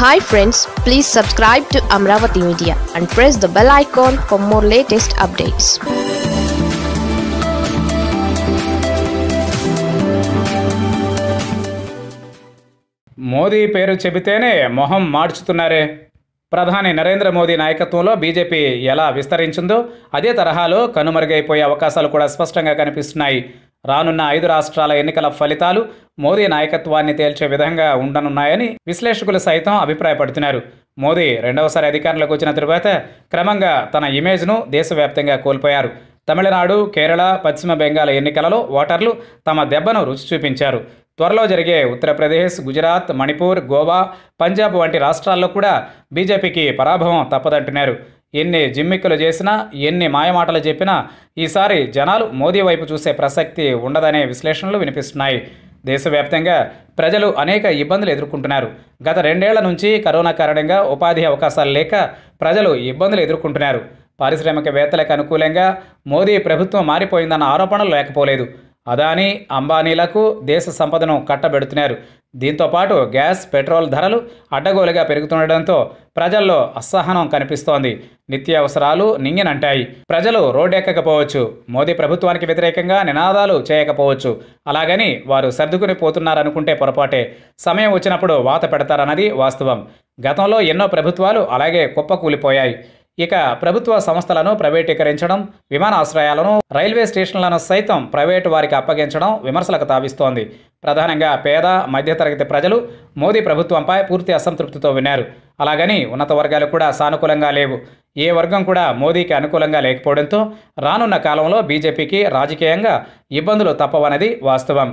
Hi friends please subscribe to Amaravati media and press the bell icon for more latest updates Modi పేరు చెబితేనే మొహం మార్చుతున్నారే. ప్రధాని నరేంద్ర మోదీ నాయకత్వంలో BJP ఎలా విస్తరించిందో అదే తరహాలో కనుమరుగైపోయే అవకాశాలు కూడా స్పష్టంగా కనిపిస్తున్నాయి. రానున్న ఐదు రాష్ట్రాల ఎన్నికల ఫలితాలు మోదీ నాయకత్వాన్ని తేల్చే విధంగా ఉండనున్నాయని విశ్లేషకులు సైతం అభిప్రాయపడుతున్నారు. మోదీ రెండవసారి అధికారంలోకి వచ్చిన తరువాత క్రమంగా తన ఇమేజ్ను దేశవ్యాప్తంగా కోల్పోయారు. తమిళనాడు కేరళ పశ్చిమ బెంగాల్ ఎన్నికలలో ఓటర్లు తమ దెబ్బను రుచి చూపించారు. త్వరలో జరిగే ఉత్తరప్రదేశ్ గుజరాత్ మణిపూర్ గోవా పంజాబ్ వంటి రాష్ట్రాల్లో కూడా బీజేపీకి పరాభవం తప్పదంటున్నారు. ఎన్ని జిమ్మిక్కులు చేసినా ఎన్ని మాయమాటలు చెప్పినా ఈసారి జనాలు మోదీ వైపు చూసే ప్రసక్తి ఉండదనే విశ్లేషణలు వినిపిస్తున్నాయి. దేశవ్యాప్తంగా ప్రజలు అనేక ఇబ్బందులు ఎదుర్కొంటున్నారు. గత రెండేళ్ళ నుంచి కరోనా కారణంగా ఉపాధి అవకాశాలు లేక ప్రజలు ఇబ్బందులు ఎదుర్కొంటున్నారు. పారిశ్రామికవేత్తలకు అనుకూలంగా మోదీ ప్రభుత్వం మారిపోయిందన్న ఆరోపణలు లేకపోలేదు. అదానీ అంబానీలకు దేశ సంపదను కట్టబెడుతున్నారు. దీంతోపాటు గ్యాస్ పెట్రోల్ ధరలు అడ్డగోలుగా పెరుగుతుండడంతో ప్రజల్లో అసహనం కనిపిస్తోంది. నిత్యావసరాలు నింగినంటాయి. ప్రజలు రోడ్డెక్కకపోవచ్చు. మోదీ ప్రభుత్వానికి వ్యతిరేకంగా నినాదాలు చేయకపోవచ్చు. అలాగని వారు సర్దుకుని పోతున్నారనుకుంటే పొరపాటే. సమయం వచ్చినప్పుడు వాత పెడతారన్నది వాస్తవం. గతంలో ఎన్నో ప్రభుత్వాలు అలాగే కుప్పకూలిపోయాయి. ఇక ప్రభుత్వ సంస్థలను ప్రైవేటీకరించడం విమానాశ్రయాలను రైల్వే స్టేషన్లను సైతం ప్రైవేటు వారికి అప్పగించడం విమర్శలకు తావిస్తోంది. ప్రధానంగా పేద మధ్యతరగతి ప్రజలు మోదీ ప్రభుత్వంపై పూర్తి అసంతృప్తితో విన్నారు. అలాగని ఉన్నత వర్గాలు కూడా సానుకూలంగా లేవు. ఏ వర్గం కూడా మోదీకి అనుకూలంగా లేకపోవడంతో రానున్న కాలంలో బీజేపీకి రాజకీయంగా ఇబ్బందులు తప్పవన్నది వాస్తవం.